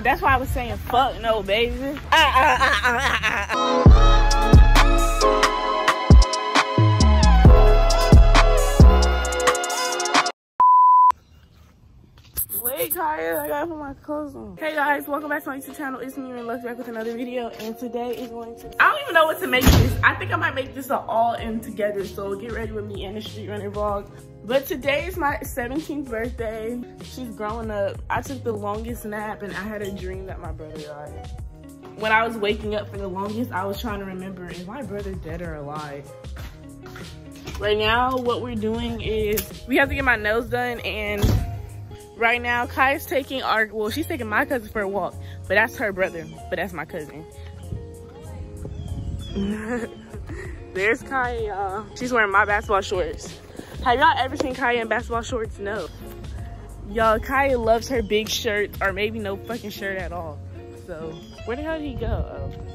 That's why I was saying fuck no, baby. I put my clothes on. Hey guys, welcome back to my YouTube channel. It's me, Ryn Lux, back with another video. And today is going to, I don't even know what to make this. I think I might make this an all in together. So get ready with me and the street running vlog. But today is my 17th birthday. She's growing up. I took the longest nap and I had a dream that my brother died. When I was waking up for the longest, I was trying to remember, is my brother dead or alive? Right now, what we're doing is, we have to get my nails done and right now Kaya's taking our well she's taking my cousin for a walk but that's her brother but that's my cousin there's Kaya y'all she's wearing my basketball shorts have y'all ever seen Kaya in basketball shorts no y'all Kaya loves her big shirt or maybe no fucking shirt at all so where the hell did he go oh.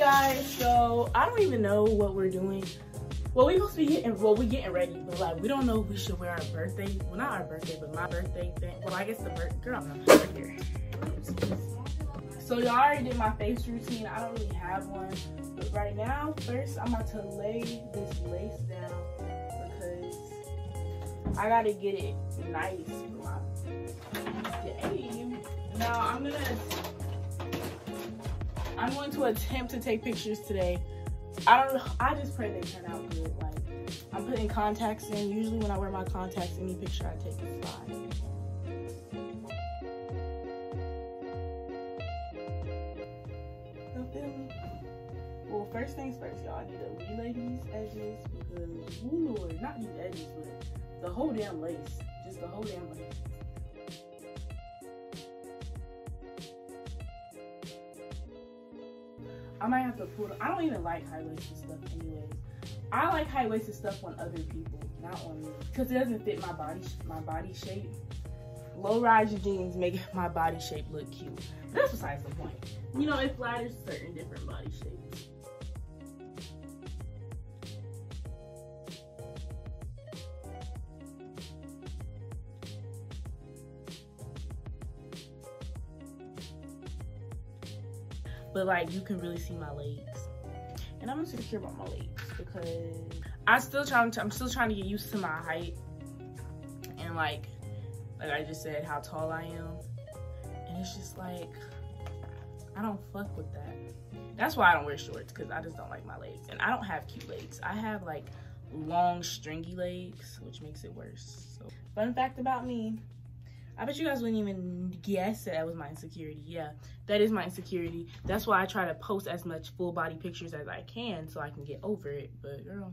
guys, so I don't even know what we're doing. Well, we supposed to be getting, well, we getting ready, but like, we don't know if we should wear our birthday, well, not our birthday, but my birthday thing. Well, I guess the birth, girl, no, right here. So y'all already did my face routine. I don't really have one, but right now, first, I'm about to lay this lace down because I gotta get it nice for my day. Now, I'm gonna I'm going to attempt to take pictures today. I don't I just pray they turn out good. Like I'm putting contacts in. Usually when I wear my contacts, any picture I take is fine. These edges because, lord, not these edges, but the whole damn lace. Just the whole damn lace. I might have to pull. I don't even like high waisted stuff, anyways. I like high waisted stuff on other people, not on me, because it doesn't fit my body my body shape. Low rise jeans make my body shape look cute. That's besides the point. You know, it flatters certain different body shapes. But like you can really see my legs. And I'm insecure about my legs because I still trying to, I'm still trying to get used to my height and like, like I just said, how tall I am. And it's just like, I don't fuck with that. That's why I don't wear shorts because I just don't like my legs. And I don't have cute legs. I have like long stringy legs, which makes it worse. So fun fact about me, I bet you guys wouldn't even guess that, that was my insecurity. Yeah, that is my insecurity. That's why I try to post as much full body pictures as I can so I can get over it. But girl,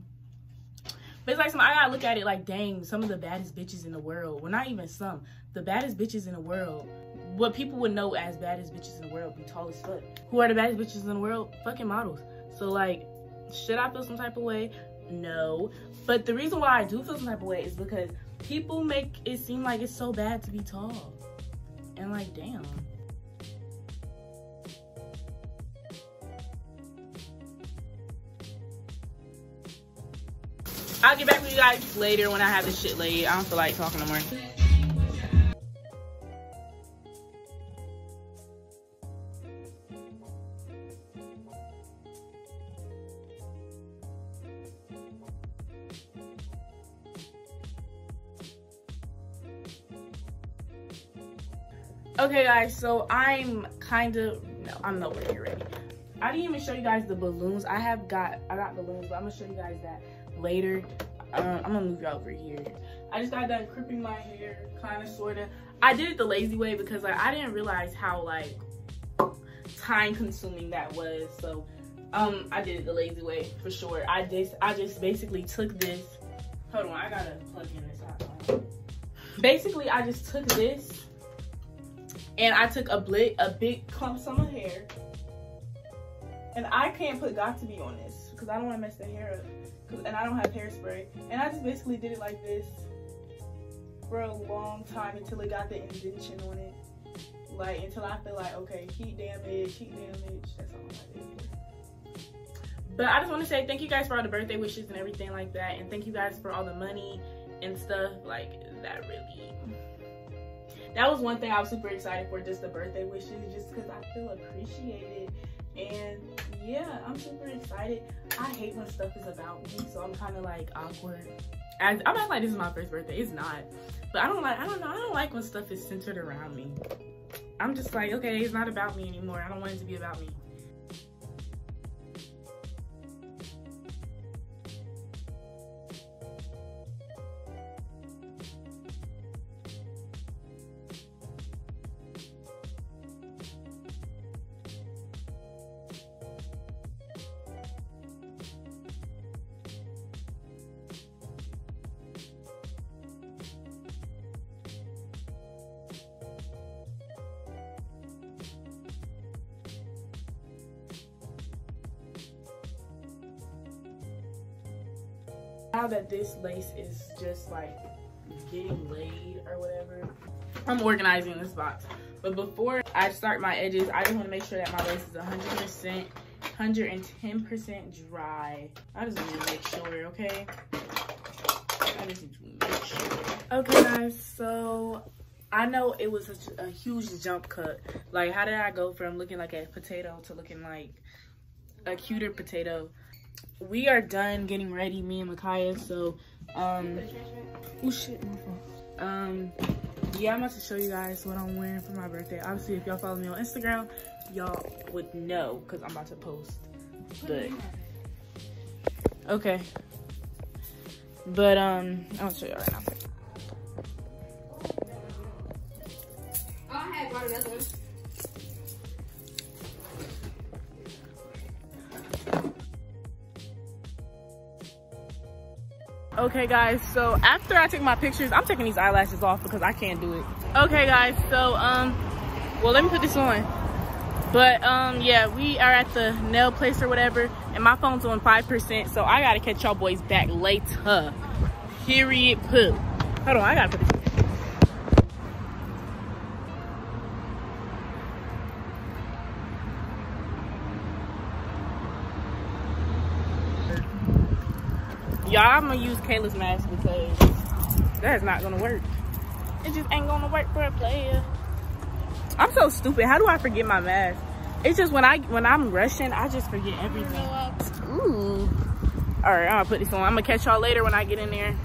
but it's like some, I gotta look at it like, dang, some of the baddest bitches in the world. Well, not even some. The baddest bitches in the world. What people would know as baddest bitches in the world be tall as fuck. Who are the baddest bitches in the world? Fucking models. So like, should I feel some type of way? No. But the reason why I do feel some type of way is because people make it seem like it's so bad to be tall. And like, damn. I'll get back with you guys later when I have this shit laid. I don't feel like talking no more. Okay guys, so I'm kind of, no, I'm nowhere near ready. I didn't even show you guys the balloons. I have got, I got balloons, but I'm gonna show you guys that later. Um, I'm gonna move you over here. I just got done crimping my hair, kind of, sort of. I did it the lazy way because like I didn't realize how like time consuming that was. So um, I did it the lazy way for sure. I just, I just basically took this. Hold on, I gotta plug in this out. Basically, I just took this and I took a big, a big clump of my hair. And I can't put Got2b on this because I don't want to mess the hair up. And I don't have hairspray. And I just basically did it like this for a long time until it got the indentation on it. Like until I feel like, okay, heat damage, heat damage. That's all I did. but I just want to say thank you guys for all the birthday wishes and everything like that. And thank you guys for all the money and stuff. Like, that really that was one thing I was super excited for, just the birthday wishes, just because I feel appreciated. And yeah, I'm super excited. I hate when stuff is about me, so I'm kind of like awkward. As, I'm not like this is my first birthday. It's not, but I don't like. I don't know. I don't like when stuff is centered around me. I'm just like, okay, it's not about me anymore. I don't want it to be about me. Now that this lace is just like getting laid or whatever, I'm organizing this box. But before I start my edges, I just want to make sure that my lace is 100%, 110% dry. I just want to make sure, okay? I just need to make sure. Okay, guys, so I know it was a, a huge jump cut. Like, how did I go from looking like a potato to looking like a cuter potato? We are done getting ready, me and Micaiah. So, um, oh shit, my phone. Um, yeah, I'm about to show you guys what I'm wearing for my birthday. Obviously, if y'all follow me on Instagram, y'all would know because I'm about to post. But okay, but um, I'll show y'all right now. Okay guys, so after I take my pictures, I'm taking these eyelashes off because I can't do it. Okay guys, so um, well let me put this on. But um, yeah, we are at the nail place or whatever, and my phone's on 5%, so I gotta catch y'all boys back later. Period, poo. Hold on, I gotta put this Y'all, I'm gonna use Kayla's mask because that's not gonna work. It just ain't gonna work for a player. I'm so stupid. How do I forget my mask? It's just when I when I'm rushing, I just forget everything. Ooh. All right, I'm gonna put this on. I'm gonna catch y'all later when I get in there.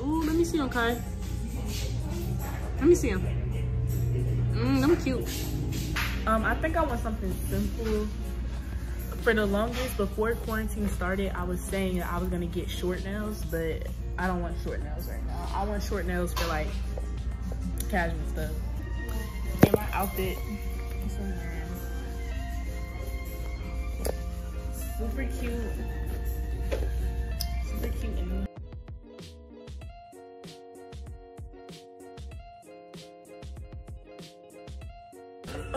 Ooh, let me see him, Kai. Let me see him. Mmm, I'm cute. Um, I think I want something simple for the longest before quarantine started i was saying i was gonna get short nails but i don't want short nails right now. I want short nails for like casual stuff. And my outfit super cute. Super cute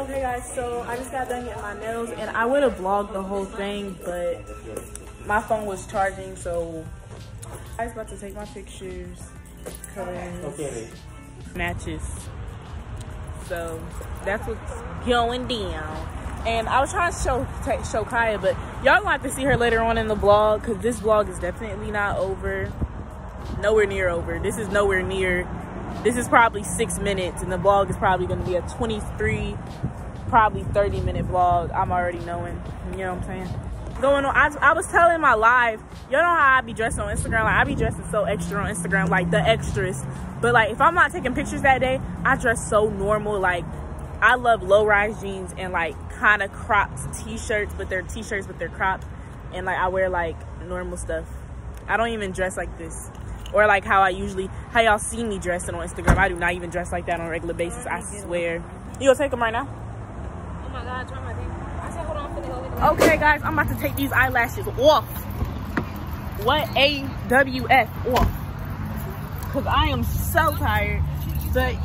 Okay guys, so I just got done getting my nails and I would have vlogged the whole thing, but my phone was charging, so I was about to take my pictures because matches. So that's what's going down. And I was trying to show show Kaya, but y'all gonna have to see her later on in the vlog because this vlog is definitely not over. Nowhere near over. This is nowhere near this is probably six minutes and the vlog is probably going to be a 23 probably 30 minute vlog i'm already knowing you know what i'm saying? Going on I, I was telling my live y'all know how i be dressed on instagram like i be dressing so extra on instagram like the extras but like if i'm not taking pictures that day i dress so normal like i love low-rise jeans and like kind of cropped t-shirts but they're t-shirts but they're cropped and like i wear like normal stuff. I don't even dress like this or like how I usually, how y'all see me dressing on Instagram. I do not even dress like that on a regular basis, I swear. You gonna take them right now? Oh my God, try my thing. I said, hold on, Okay, guys, I'm about to take these eyelashes off. What A-W-F off. Because I am so tired. But,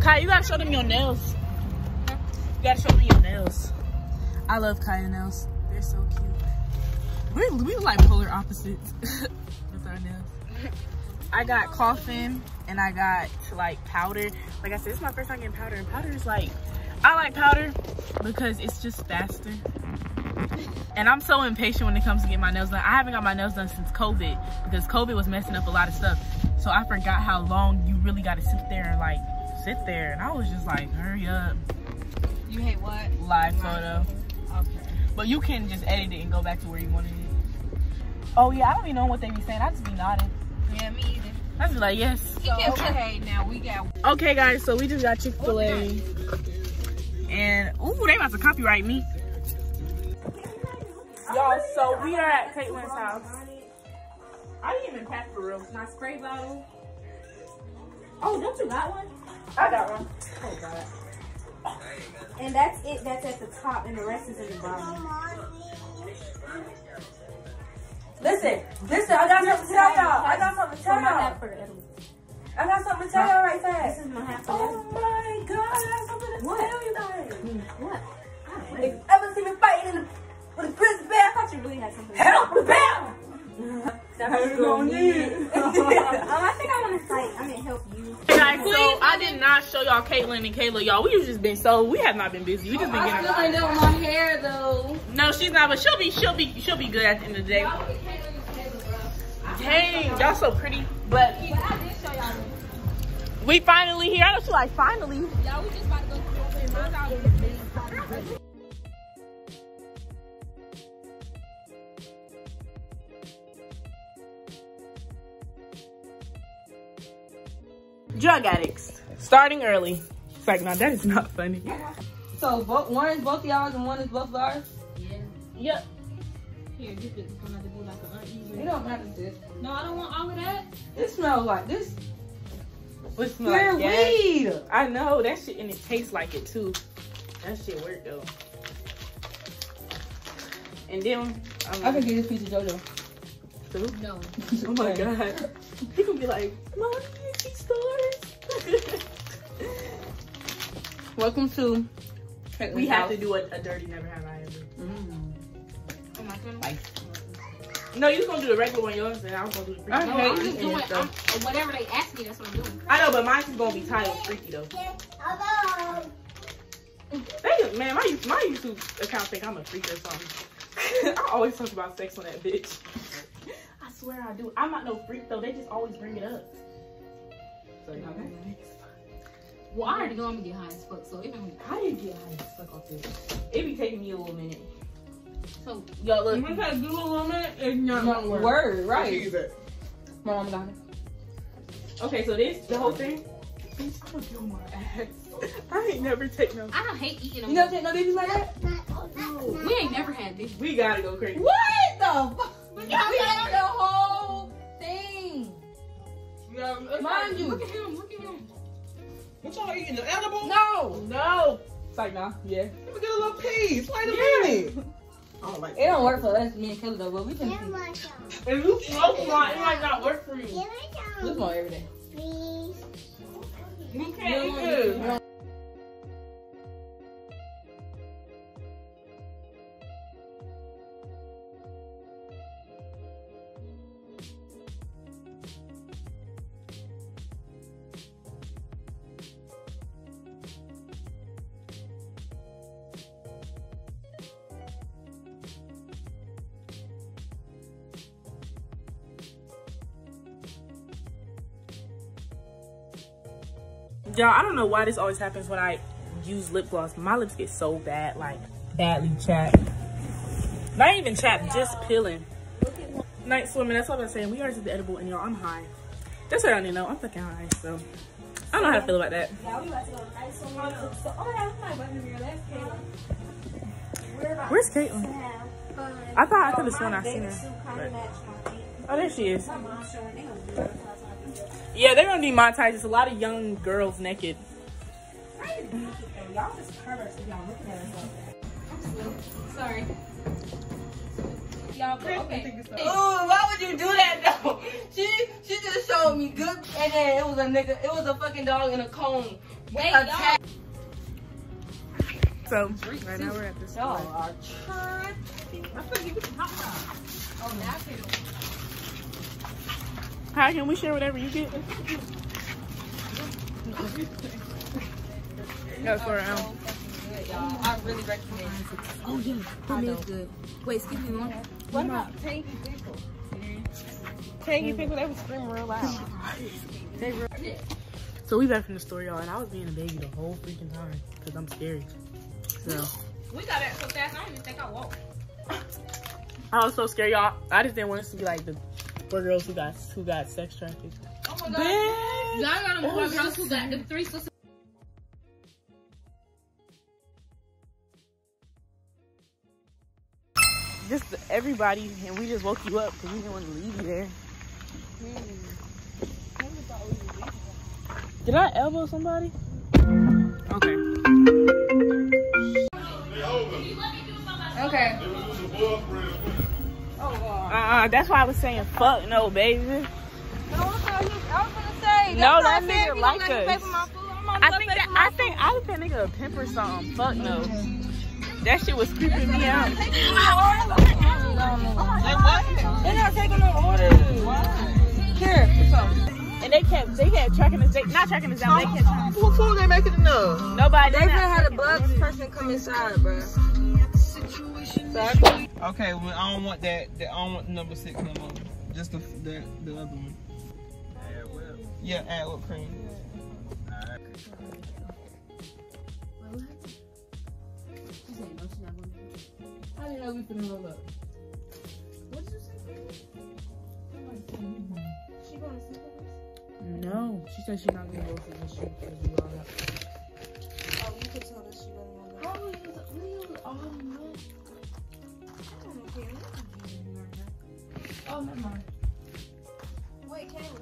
Kai, you gotta show them your nails. You gotta show them your nails. I love Kaya nails. They're so cute. We we like polar opposites with our nails. I got coffin and I got like powder. Like I said, it's my first time getting powder. And powder is like, I like powder because it's just faster. And I'm so impatient when it comes to getting my nails done. I haven't got my nails done since COVID because COVID was messing up a lot of stuff. So I forgot how long you really got to sit there and like sit there. And I was just like, hurry up. You hate what? Live photo. Okay. But you can just edit it and go back to where you wanted it. Oh yeah, I don't even know what they be saying. I just be nodding. Yeah, me either. I just be like, yes. So, okay, now we got. Okay guys, so we just got Chick-fil-A. And ooh, they about to copyright me. Y'all, so we are at Caitlin's house. I didn't even pack for real. My spray bottle. Oh, don't you got one? I got one. Oh god. And that's it. That's at the top, and the rest is in the bottom. Listen, listen, I got something to tell y'all. I got something to tell y'all. half for the edible. I got something to tell y'all right there. This is my half Oh my god, I got something to What? tell you guys. What? If you ever see me fighting in the, with a grizzly bear, I thought you really had something. help the bear. That's you gonna need. Um, I think I want to fight. I mean, help you. Hey guys, so I did not show y'all Caitlin and Kayla, y'all. We've just been so we have not been busy. We just been getting. I done with my hair though. No, she's not, but she'll be she'll be she'll be good at the end of the day. Dang, y'all so pretty. But But I did show y'all. we finally here. I know she like finally. Y'all, we just about to go to the mine's out. Drug addicts. Starting early. It's like, no, that is not funny. So both, one is both y'all's and one is both ours. Yeah. Yep. Here, this is gonna have to do like an uneven. It don't matter this. No, I don't want all of that. It smells like this. It smell Pure like gas. weed. I know that shit, and it tastes like it too. That shit work though. And then um, I can get this piece of JoJo. food. No. Oh my god. He gonna be like, Mommy, Welcome to We have to do a, a dirty never have I ever. Mm. Oh my goodness. Like, No, you was gonna do the regular one yours and I was gonna do the freaky I one. No, I'm hate just And doing stuff. I'm, whatever they ask me. That's what I'm doing. I know, but mine's is gonna be titled freaky though. They, man, my my YouTube account think I'm a freak or something. I always talk about sex on that bitch. I swear I do. I'm not no freak though. They just always bring it up. So you know that's Well, I already know I'm gonna get high as fuck, so it don't. How you get high as fuck off this? It be taking me a little minute. So Yo, look. You want to do a little minute, it's not gonna gonna. Word, right. My mom got it. Okay, so this the whole thing. Bitch, I'm gonna feel my ass. I ain't never take no. I don't hate eating them. You never take no babies like that? No. we ain't never had this. We gotta go crazy. What the fuck? We ate the whole thing. Mind Look you. at him. Look at him. What y'all eating? The edible? No. No. It's like nah. Yeah. Let me get a little piece. Wait a Yeah. minute. I don't like It don't work for us, me and Kelly though, but we can If you smoke one, it might not work for you. we smoke every day. You can't eat Y'all, I don't know why this always happens when I use lip gloss. My lips get so bad, like badly chapped. Not even chapped, just peeling. Night swimming, that's what I'm saying. We are just the edible and y'all, I'm high. That's what I need to know. I'm fucking high, so I don't know how to feel about that. Yeah, we about to go night swimming. So, oh yeah, my brother here. That's Kayla. We're about Where's to Caitlin? I thought I could have sworn I seen her. but- matched my feet. Oh, there she is. Yeah, they're gonna demonetize. It's a lot of young girls naked. Y'all just perverts if y'all looking at us like that. Sorry. Y'all, okay. Oh, why would you do that though? She she just showed me good, and then it was a nigga, it was a fucking dog in a cone. Hey, Attack. So right now we're at this. Y'all are tripping. Oh, now I can. Hi, can we share whatever you get? That's for um. I really recommend it. Oh yeah, it is good. Wait, excuse me, one. What about Tangy Pickle? Tangy Pickle, they was screaming real loud. So we back from the store, y'all, and I was being a baby the whole freaking time because I'm scared. So We got back so fast. I don't even think I walked. I was so scared, y'all. I just didn't want to see like the four girls who got who got sex trafficked. Oh my god. Bitch. Y'all got them That four was girls who got them three sisters. Just everybody, and we just woke you up because we didn't want to leave you there. Did I elbow somebody? Okay. Okay. Uh, that's why I was saying fuck no, baby. No, I was gonna say. No, that I nigga if like don't let me pay us. for my food, I'm gonna I let think that my I think I think that nigga a pimp or something. Fuck no. That shit was creeping me out. They're not taking no orders. Here, so. And they kept they kept tracking us. They, not tracking us down. They kept What food they making enough? nobody. They They just had a bugs person come inside, bro. Okay, well, I don't want that. that I don't want number six no more. Just the the, the other one. Yeah, add whipped cream. How do you know we finna roll up? no, she said she's not gonna go for this shit because we all got. Oh, you could tell us she wasn't gonna Oh, we was, we was all in love. go. Oh, never mind. Wait, can I